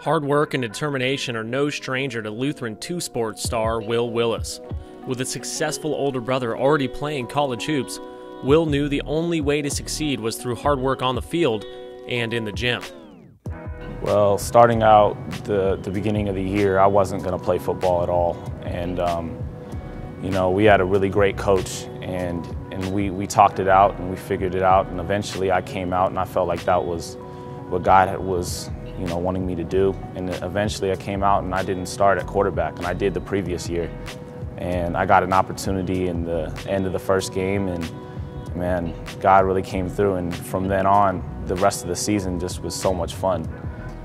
Hard work and determination are no stranger to Lutheran two sports star Will Willis. With a successful older brother already playing college hoops, Will knew the only way to succeed was through hard work on the field and in the gym. Well, starting out the, the beginning of the year, I wasn't going to play football at all. And, um, you know, we had a really great coach and, and we, we talked it out and we figured it out. And eventually I came out and I felt like that was what God was, you know, wanting me to do. And eventually I came out and I didn't start at quarterback and I did the previous year. And I got an opportunity in the end of the first game and man, God really came through. And from then on, the rest of the season just was so much fun.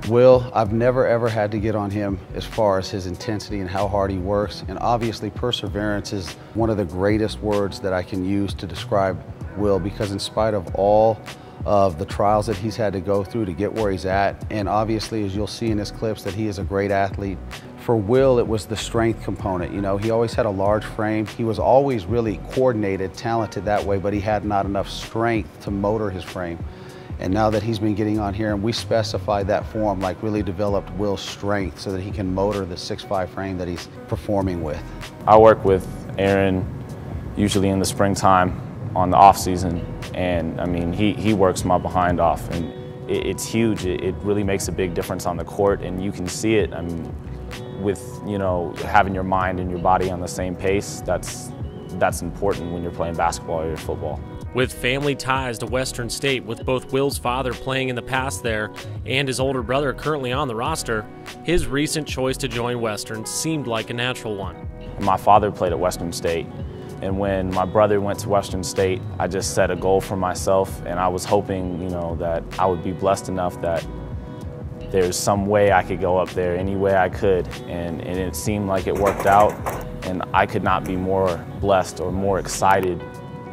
Will, I've never ever had to get on him as far as his intensity and how hard he works. And obviously, perseverance is one of the greatest words that I can use to describe Will because, in spite of all of the trials that he's had to go through to get where he's at, and obviously, as you'll see in his clips, that he is a great athlete. For Will, it was the strength component. You know, he always had a large frame. He was always really coordinated, talented that way, but he had not enough strength to motor his frame. And now that he's been getting on here and we specified that form, like really developed Will's strength so that he can motor the 6'5 frame that he's performing with. I work with Aaron usually in the springtime on the off season. And I mean, he, he works my behind off and it, it's huge. It, it really makes a big difference on the court and you can see it. I mean, with, you know, having your mind and your body on the same pace, that's, that's important when you're playing basketball or football. With family ties to Western State, with both Will's father playing in the past there and his older brother currently on the roster, his recent choice to join Western seemed like a natural one. My father played at Western State, and when my brother went to Western State, I just set a goal for myself, and I was hoping, you know, that I would be blessed enough that there's some way I could go up there, any way I could, and, and it seemed like it worked out, and I could not be more blessed or more excited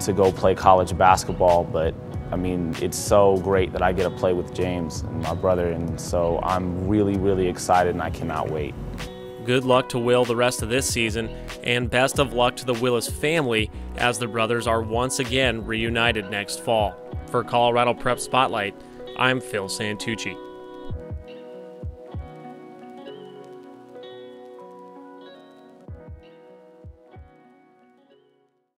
to go play college basketball, but I mean, it's so great that I get to play with James and my brother, and so I'm really, really excited and I cannot wait. Good luck to Will the rest of this season, and best of luck to the Willis family as the brothers are once again reunited next fall. For Colorado Prep Spotlight, I'm Phil Santucci.